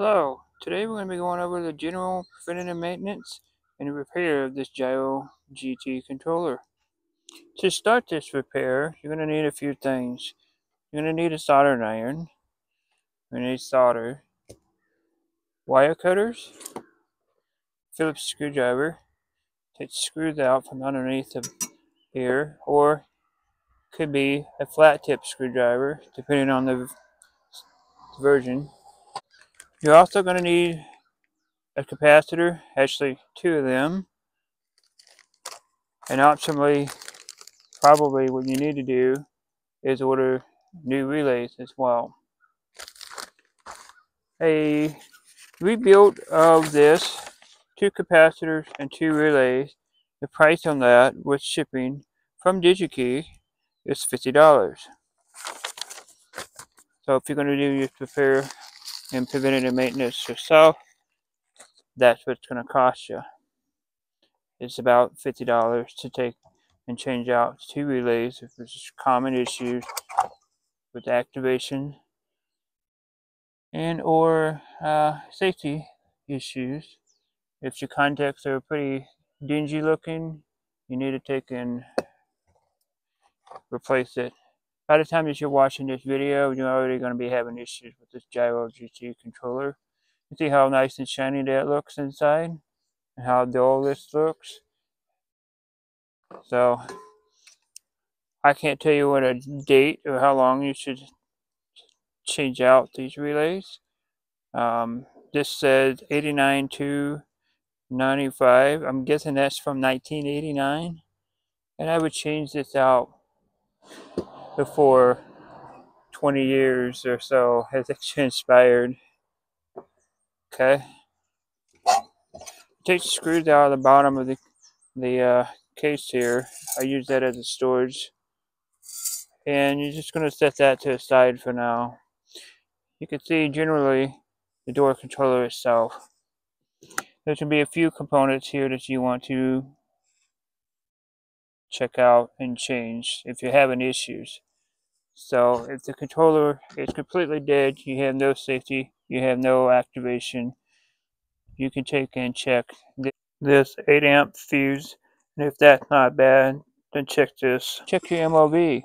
Hello, today we're going to be going over the general preventative maintenance and repair of this Gyro GT controller. To start this repair, you're going to need a few things. You're going to need a soldering iron, you're going to need solder, wire cutters, Phillips screwdriver, take screws out from underneath the here, or could be a flat tip screwdriver, depending on the version. You're also going to need a capacitor, actually two of them, and optionally, probably what you need to do is order new relays as well. A rebuild of this, two capacitors and two relays, the price on that with shipping from DigiKey is $50. So if you're going to do your repair and preventative maintenance yourself, that's what it's going to cost you. It's about $50 to take and change out two relays if there's common issues with activation and or uh, safety issues. If your contacts are pretty dingy looking, you need to take and replace it. By the time that you're watching this video, you're already going to be having issues with this Gyrotech controller. You see how nice and shiny that looks inside? And how dull this looks? So, I can't tell you what a date or how long you should change out these relays. Um, this says 89 to 95. I'm guessing that's from 1989. And I would change this out before 20 years or so has expired. Okay. Take the screws out of the bottom of the, the uh, case here. I use that as a storage. And you're just going to set that to the side for now. You can see generally the door controller itself. There can be a few components here that you want to check out and change if you're having issues. So if the controller is completely dead, you have no safety, you have no activation, you can take and check this 8 amp fuse. And if that's not bad, then check this. Check your MOV.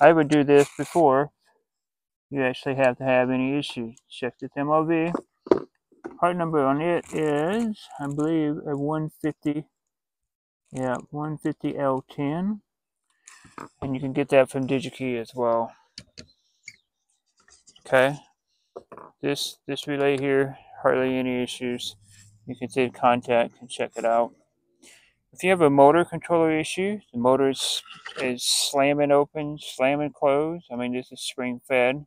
I would do this before you actually have to have any issues. Check this MOV. Part number on it is, I believe, a 150, yeah, 150L10. And you can get that from DigiKey as well. Okay. This this relay here, hardly any issues. You can the contact and check it out. If you have a motor controller issue, the motor is, is slamming open, slamming closed. I mean, this is spring fed,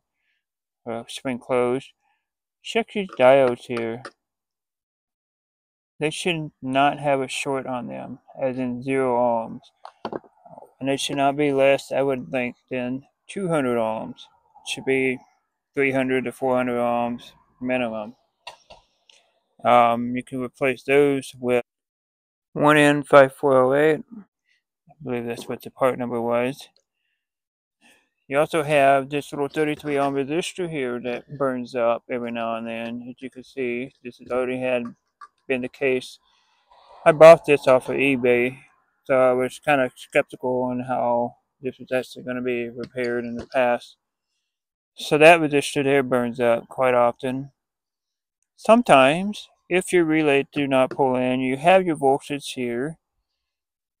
uh, spring closed. Check these diodes here. They should not have a short on them, as in zero ohms. And they should not be less, I would think, than 200 ohms. It should be 300 to 400 ohms minimum. Um, you can replace those with 1N5408. I believe that's what the part number was. You also have this little 33 ohm resistor here that burns up every now and then. As you can see, this has already had been the case. I bought this off of eBay, so I was kind of skeptical on how this was actually going to be repaired in the past. So that resistor there burns up quite often. Sometimes, if your relay do not pull in, you have your voltage here.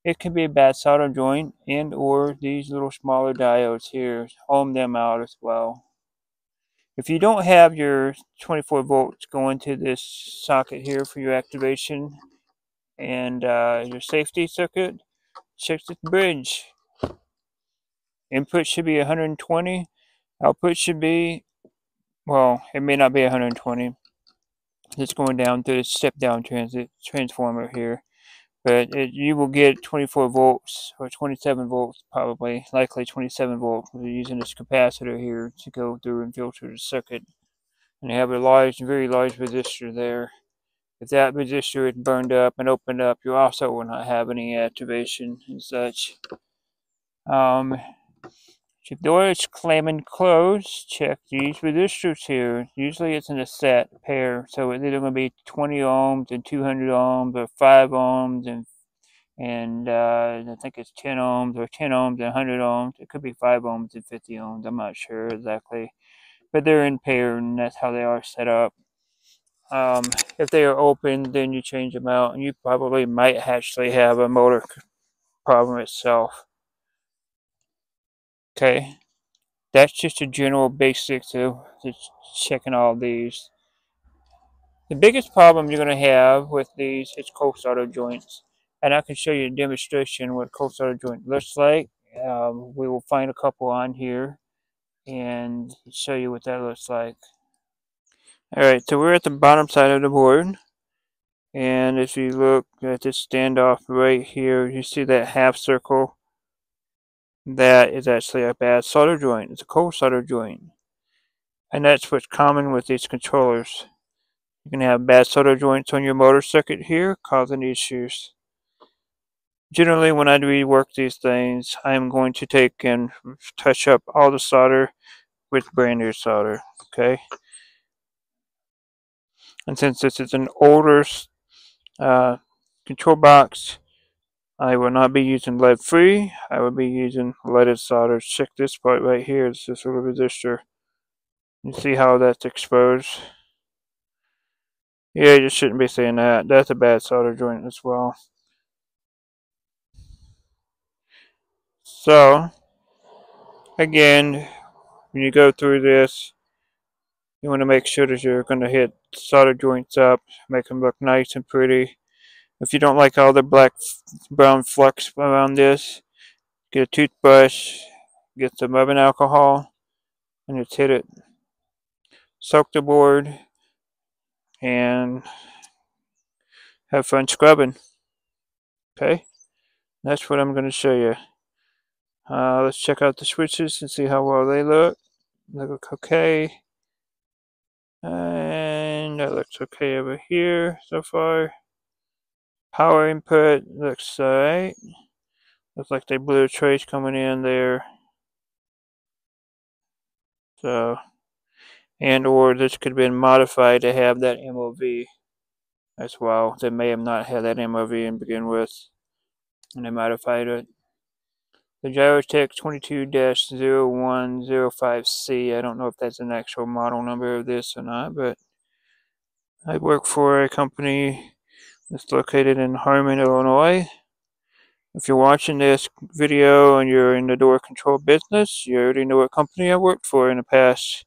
It can be a bad solder joint and or these little smaller diodes here. Home them out as well. If you don't have your 24 volts going to this socket here for your activation and uh, your safety circuit, check the bridge. Input should be 120. Output should be, well, it may not be 120. It's going down through the step down transit transformer here. But it, you will get 24 volts or 27 volts probably, likely 27 volts. We're using this capacitor here to go through and filter the circuit. And you have a large, very large resistor there. If that resistor is burned up and opened up, you also will not have any activation and such. Um, If the door is clamming closed, check these resistors here. Usually it's in a set pair, so it's either going to be 20 ohms and 200 ohms, or 5 ohms and and uh, I think it's 10 ohms, or 10 ohms and 100 ohms. It could be 5 ohms and 50 ohms. I'm not sure exactly, but they're in pair, and that's how they are set up. Um, if they are open, then you change them out, and you probably might actually have a motor problem itself. Okay, that's just a general basics of just checking all these. The biggest problem you're going to have with these is cold solder joints. And I can show you a demonstration what cold solder joint looks like. Um, we will find a couple on here and show you what that looks like. Alright, so we're at the bottom side of the board. And if you look at this standoff right here, you see that half circle that is actually a bad solder joint. It's a cold solder joint. And that's what's common with these controllers. You can have bad solder joints on your motor circuit here, causing issues. Generally, when I rework these things, I am going to take and touch up all the solder with brand new solder, okay? And since this is an older uh, control box, I will not be using lead free. I will be using leaded solder. Check this part right here. It's this little resistor. You see how that's exposed? Yeah, you shouldn't be saying that. That's a bad solder joint as well. So, again, when you go through this, you want to make sure that you're going to hit solder joints up, make them look nice and pretty. If you don't like all the black brown flux around this, get a toothbrush, get some rubbing alcohol, and just hit it. Soak the board and have fun scrubbing. Okay, that's what I'm going to show you. Uh, let's check out the switches and see how well they look. They look okay. And that looks okay over here so far. Power input looks alright. Looks like they blew a trace coming in there. So, and or this could have been modified to have that MOV as well. They may have not had that MOV in begin with, and they modified it. The Gyrotech 22-0105C, I don't know if that's an actual model number of this or not, but I work for a company that's located in Harmon, Illinois. If you're watching this video and you're in the door control business, you already know what company I worked for in the past.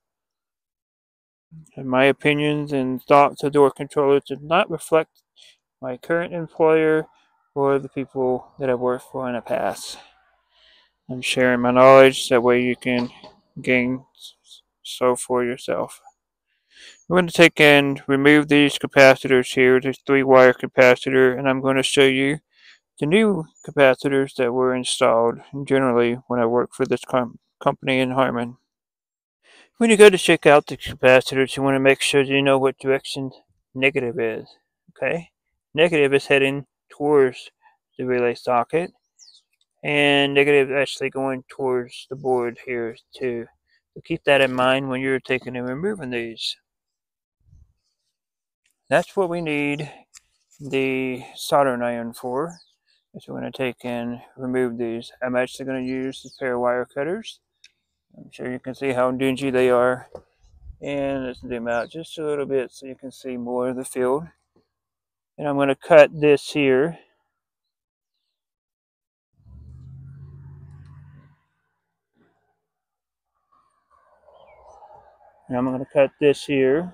And my opinions and thoughts of door controllers do not reflect my current employer or the people that I've worked for in the past. I'm sharing my knowledge, that way you can gain so for yourself. I'm going to take and remove these capacitors here, this three wire capacitor, and I'm going to show you the new capacitors that were installed generally when I worked for this com company in Harmon. When you go to check out the capacitors, you want to make sure you know what direction negative is. Okay? Negative is heading towards the relay socket, and negative is actually going towards the board here too. So keep that in mind when you're taking and removing these that's what we need the soldering iron for. So we're going to take and remove these. I'm actually going to use the pair of wire cutters. I'm sure you can see how dingy they are. And let's zoom out just a little bit so you can see more of the field. And I'm going to cut this here. And I'm going to cut this here.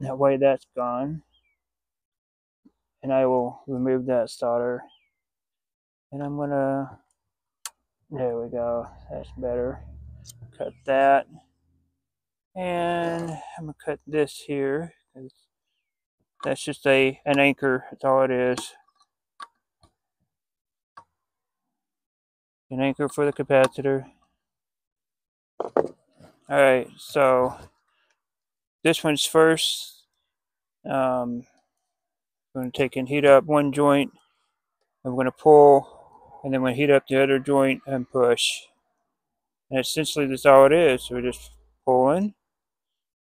That way that's gone. And I will remove that solder. And I'm gonna, there we go, that's better. Cut that. And I'm gonna cut this here. That's just a an anchor, that's all it is. An anchor for the capacitor. Alright, so this one's first. Um, I'm going to take and heat up one joint. I'm going to pull and then we heat up the other joint and push. And essentially that's all it is. So we're just pulling,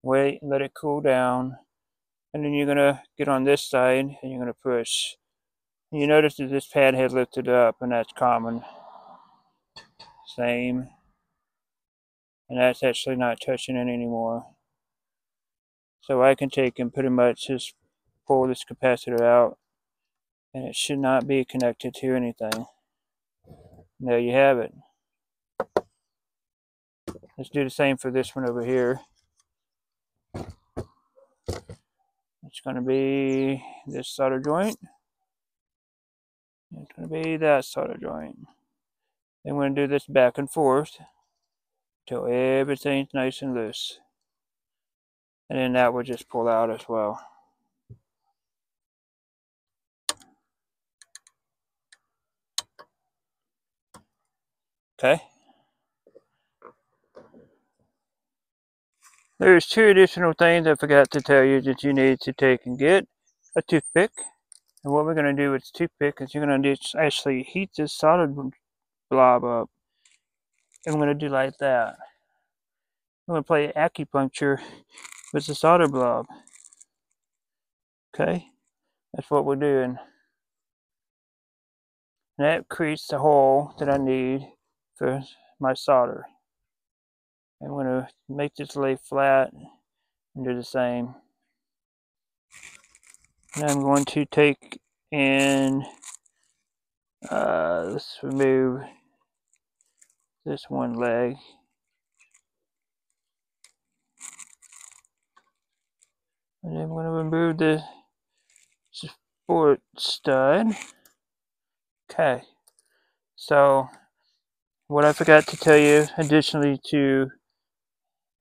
wait, let it cool down, and then you're gonna get on this side and you're gonna push. And you notice that this pad had lifted up, and that's common. Same. And that's actually not touching it anymore. So I can take and pretty much just pull this capacitor out and it should not be connected to anything. There you have it. Let's do the same for this one over here. It's going to be this solder joint. It's going to be that solder joint. We're going to do this back and forth until everything's nice and loose. And then that would just pull out as well. Okay. There's two additional things I forgot to tell you that you need to take and get. A toothpick. And what we're going to do with the toothpick is you're going to actually heat this solid blob up. And I'm going to do like that. I'm going to play acupuncture with the solder blob. Okay? That's what we're doing. And that creates the hole that I need for my solder. I'm going to make this lay flat and do the same. And I'm going to take and uh, let's remove this one leg. I'm going to remove the support stud. Okay, so what I forgot to tell you additionally to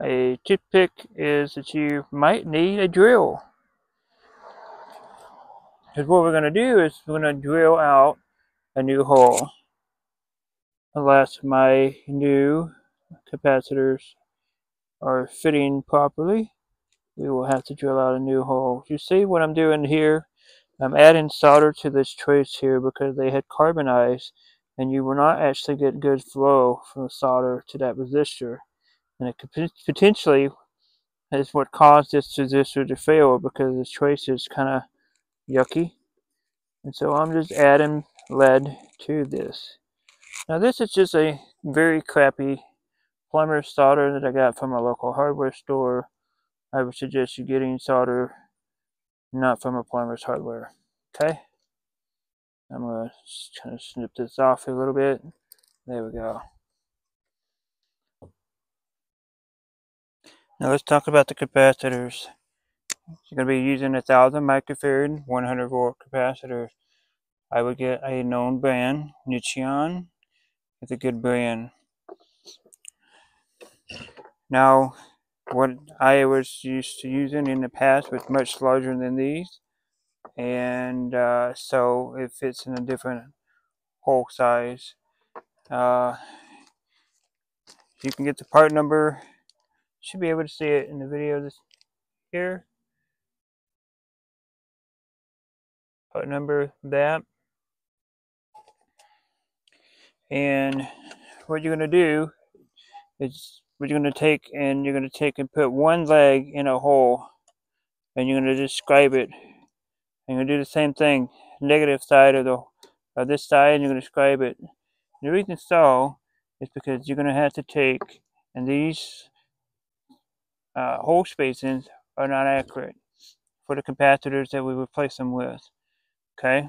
a toothpick is that you might need a drill. Because what we're going to do is we're going to drill out a new hole. Unless my new capacitors are fitting properly, we will have to drill out a new hole. You see what I'm doing here? I'm adding solder to this trace here because they had carbonized and you will not actually get good flow from the solder to that resistor. And it could potentially is what caused this resistor to fail because the trace is kind of yucky. And so I'm just adding lead to this. Now this is just a very crappy plumber solder that I got from a local hardware store. I would suggest you getting solder not from a plumber's hardware. Okay? I'm going to kind of snip this off a little bit. There we go. Now let's talk about the capacitors. You're going to be using a 1000 microfarad 100 volt capacitor. I would get a known brand, Nichicon. It's a good brand. Now, what I was used to using in the past was much larger than these and uh, so it fits in a different hole size. Uh, you can get the part number. Should be able to see it in the video this here. Part number that. And what you're going to do is what you're going to take and you're going to take and put one leg in a hole and you're going to describe it you're going to do the same thing, negative side of the of this side, and you're going to describe it. The reason so is because you're going to have to take, and these uh, hole spacings are not accurate for the capacitors that we replace them with. Okay?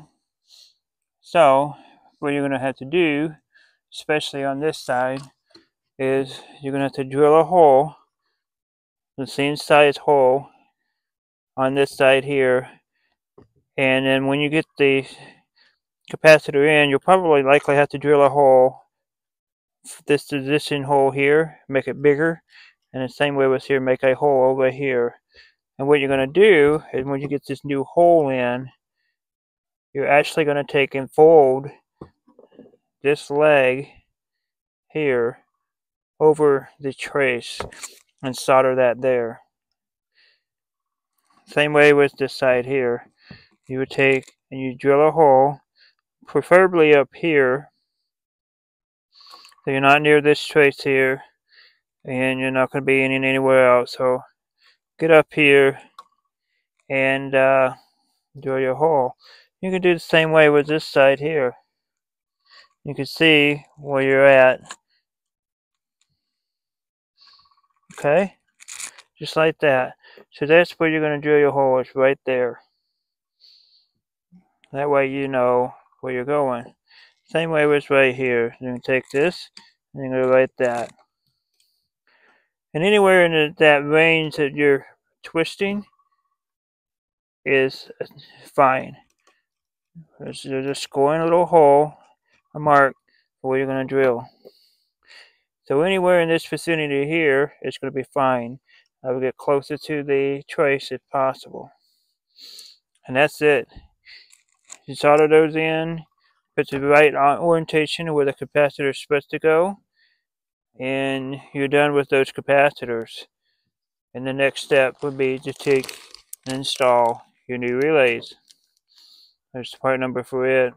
So, what you're going to have to do, especially on this side, is you're going to have to drill a hole, the same size hole on this side here and then when you get the capacitor in, you'll probably likely have to drill a hole, this position hole here, make it bigger. And the same way with here, make a hole over here. And what you're going to do is when you get this new hole in, you're actually going to take and fold this leg here over the trace and solder that there. Same way with this side here you would take and you drill a hole, preferably up here, So you're not near this trace here, and you're not going to be in anywhere else. So get up here and uh, drill your hole. You can do the same way with this side here. You can see where you're at. Okay? Just like that. So that's where you're going to drill your hole, is right there. That way you know where you're going. Same way with right here. You can take this and you're going to write that. And anywhere in the, that range that you're twisting is fine. you're just scoring a little hole, a mark, where you're going to drill. So anywhere in this vicinity here, it's going to be fine. I will get closer to the trace if possible. And that's it. You solder those in, put the right orientation where the capacitor is supposed to go, and you're done with those capacitors. And the next step would be to take and install your new relays. There's the part number for it.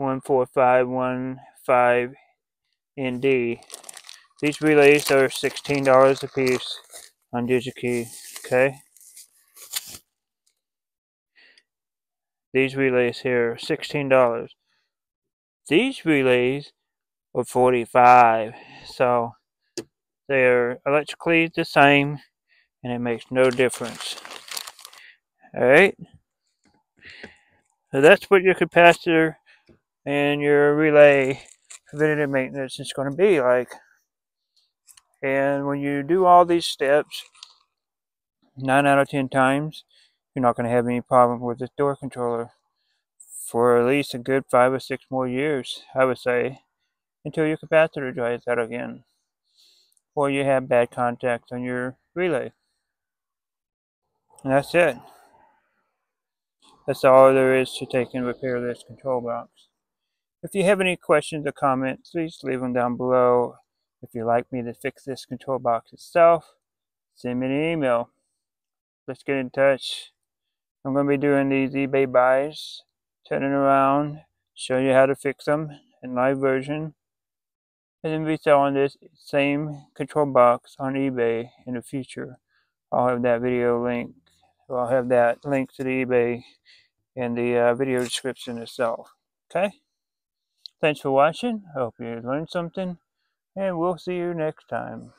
PB14515ND. These relays are $16 a piece on DigiKey, okay? These relays here, are $16. These relays are 45 So they're electrically the same and it makes no difference. Alright? So that's what your capacitor and your relay preventative maintenance is going to be like. And when you do all these steps, 9 out of 10 times, you're not going to have any problem with this door controller for at least a good five or six more years, I would say, until your capacitor dries out again, or you have bad contacts on your relay. And that's it. That's all there is to take and repair this control box. If you have any questions or comments, please leave them down below. If you'd like me to fix this control box itself, send me an email. Let's get in touch. I'm going to be doing these eBay buys, turning around, show you how to fix them in live version, and then be selling this same control box on eBay in the future. I'll have that video link. I'll have that link to the eBay in the uh, video description itself. Okay? Thanks for watching. I hope you learned something, and we'll see you next time.